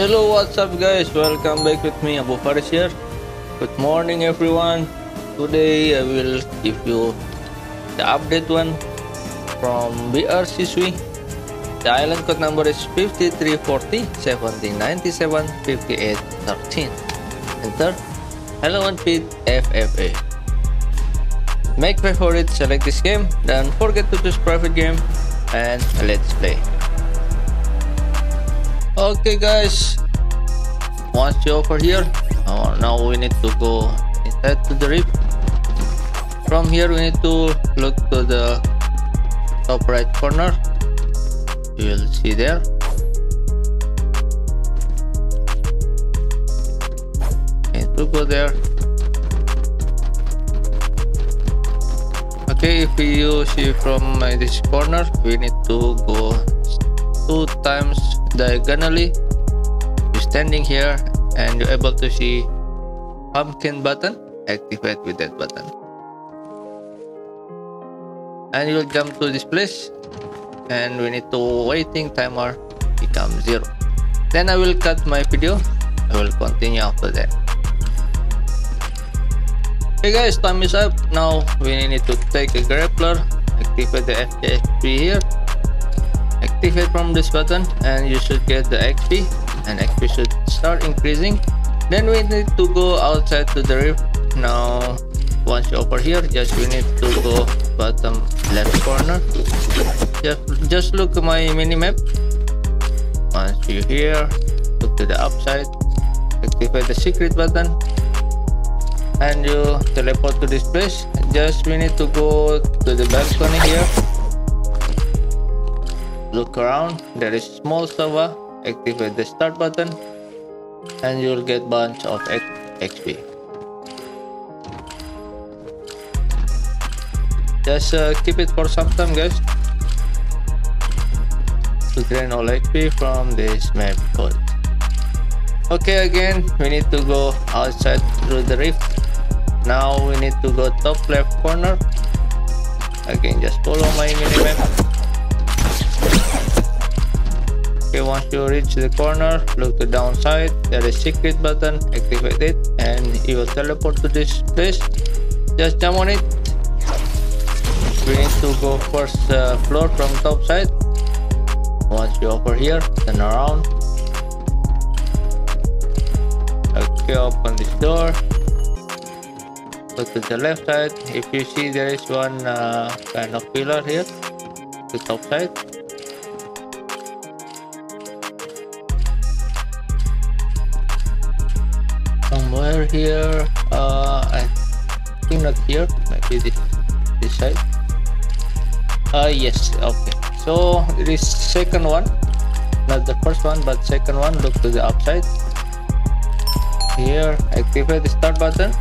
Hello, what's up, guys? Welcome back with me, Abu Faris here. Good morning, everyone. Today I will give you the update one from BR Sisui. The island code number is 5340 1797 5813. Enter. Hello and feed FFA. Make favorite, select this game, don't forget to choose private game, and let's play. Okay guys, once you're over here, oh, now we need to go inside to the rift. From here we need to look to the top right corner. You will see there. Need to go there. Okay, if you see from uh, this corner, we need to go two times diagonally. You're standing here and you're able to see pumpkin button. Activate with that button. And you'll jump to this place. And we need to waiting timer become zero. Then i will cut my video. I will continue after that. Hey guys time is up. Now we need to take a grappler. Activate the FJXP here activate from this button and you should get the XP and XP should start increasing. Then we need to go outside to the rift now once you're over here just we need to go bottom left corner. Just just look at my mini map once you're here look to the upside. Activate the secret button. And you teleport to this place. Just we need to go to the balcony here look around there is small server activate the start button and you'll get bunch of xp just uh, keep it for some time guys. To gain all xp from this map code okay again we need to go outside through the rift. Now we need to go top left corner. Again just follow my minimap Okay, once you reach the corner, look to downside. There is secret button. Activate it, and you will teleport to this place. Just jump on it. We need to go first uh, floor from top side. Once you over here, turn around. Okay, open this door. Go to the left side. If you see there is one uh, kind of pillar here, the top side. Somewhere here. Uh i think not here maybe this this side. Uh yes okay. So it is second one. Not the first one but second one. Look to the upside. Here activate the start button.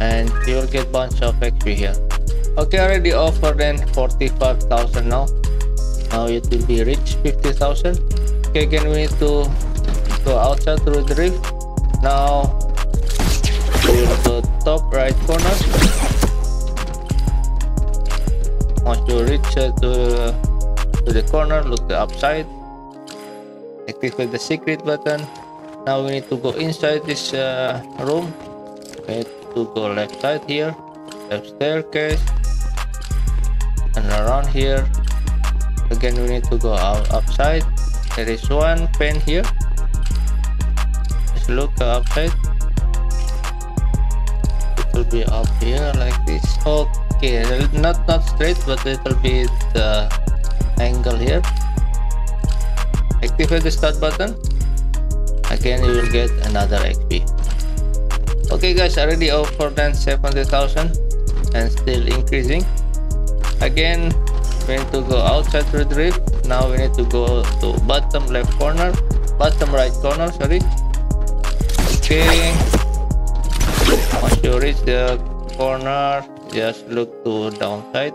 And you'll get bunch of xp here. Okay already offered then 45000 now. Now it will be reach 50000 okay again we to go outside through the rift now to the top right corner. Once you reach uh, to, to the corner look the upside. Activate the secret button. Now we need to go inside this uh, room. Okay to go left side here left staircase and around here. Again we need to go out upside. There is one pen here look outside it. Will be up here like this. Okay not not straight but it will be the angle here. Activate the start button. Again you will get another xp okay guys already over than 70000 and still increasing. Again we need to go outside rift now we need to go to bottom left corner bottom right corner sorry okay once you reach the corner just look to downside.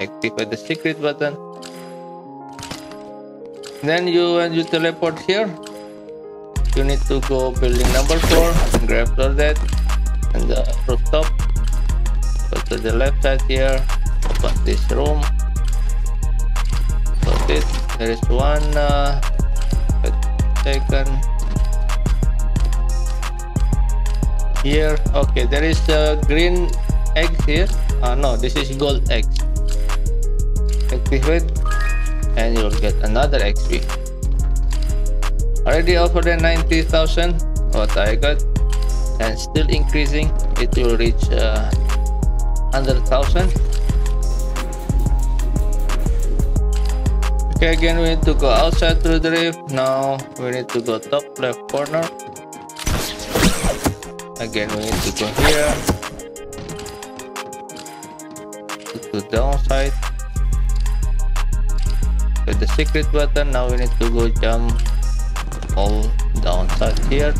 Activate the secret button. Then you when you teleport here. You need to go building number four and grab all that and the rooftop. Go to the left side here. Open this room. Got it there is one uh, second here okay there is a green egg here. Uh, no this is gold eggs activate and you'll get another XP already over the 90,000 what I got and still increasing it will reach uh, 100,000 okay again we need to go outside through the rift now we need to go top left corner again we need to go here. To the downside. With the secret button now we need to go jump all downside here.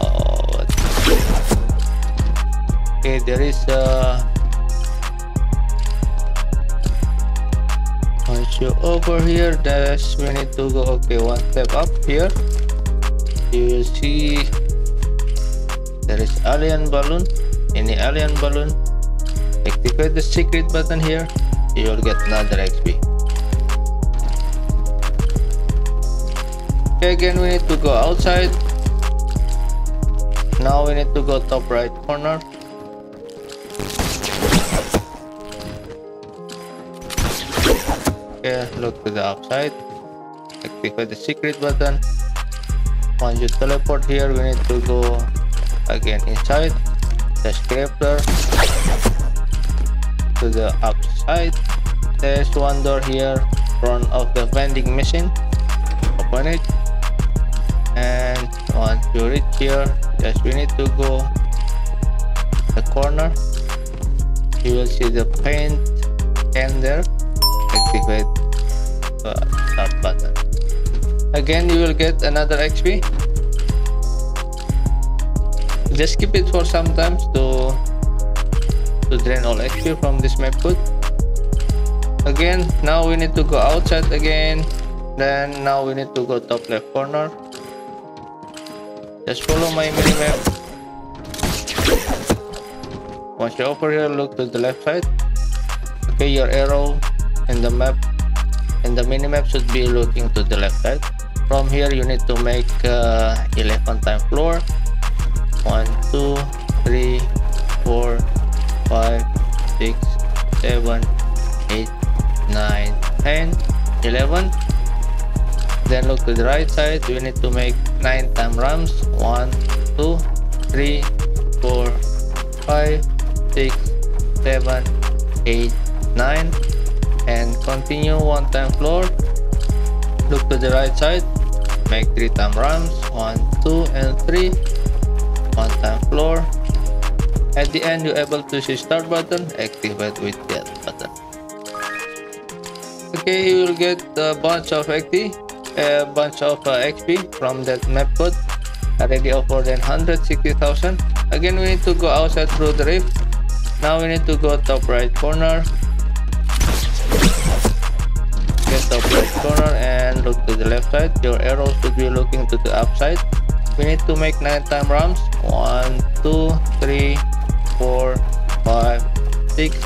Oh okay there is a once you over here dash we need to go okay one step up here you will see there is alien balloon. Any alien balloon? Activate the secret button here. You will get another XP okay again we need to go outside. Now we need to go top right corner. Okay look to the upside activate the secret button once you teleport here we need to go again inside the scraper to the upside there's one door here front of the vending machine. Open it. And once you reach here just we need to go the corner. You will see the paint can there. Activate the start button again you will get another xp just keep it for some time to to drain all xp from this map code. Again now we need to go outside again. Then now we need to go top left corner. Just follow my mini map. Once you're over here look to the left side. Okay your arrow in the map in the mini map should be looking to the left side from here you need to make uh, 11 time floor. 1 2 3 4 5 6 7 8 9 10 11 then look to the right side. You need to make 9 time ramps. 1 2 3 4 5 6 7 8 9 and continue one time floor to the right side. Make three time ramps one two and three. One time floor. At the end you're able to see start button activate with that button. Okay you will get a bunch of XP a bunch of uh, XP from that map code. Already over than 160,000 again we need to go outside through the rift. Now we need to go top right corner. Get top right corner and look to the left side. Your arrow should be looking to the upside. We need to make nine time ramps one two three four five six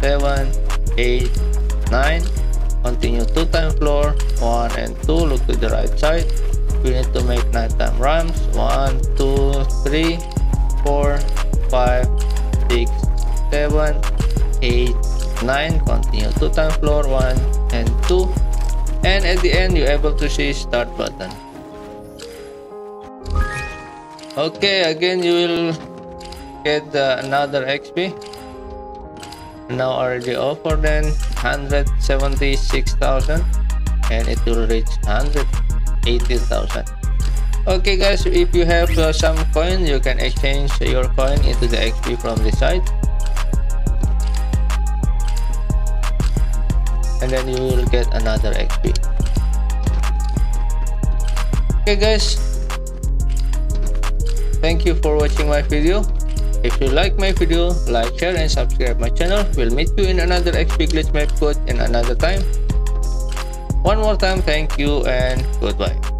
seven eight nine. Continue two time floor. One and two look to the right side. We need to make nine time ramps one two three four five six seven eight nine. Continue two time floor. One and two and at the end you're able to see start button. Okay again you will get uh, another xp now already offer than 176,000 and it will reach 180,000 okay guys if you have uh, some coin you can exchange your coin into the xp from the site and then you will get another xp okay guys. Thank you for watching my video. If you like my video like share and subscribe my channel. We'll meet you in another xp glitch map code in another time. One more time thank you and goodbye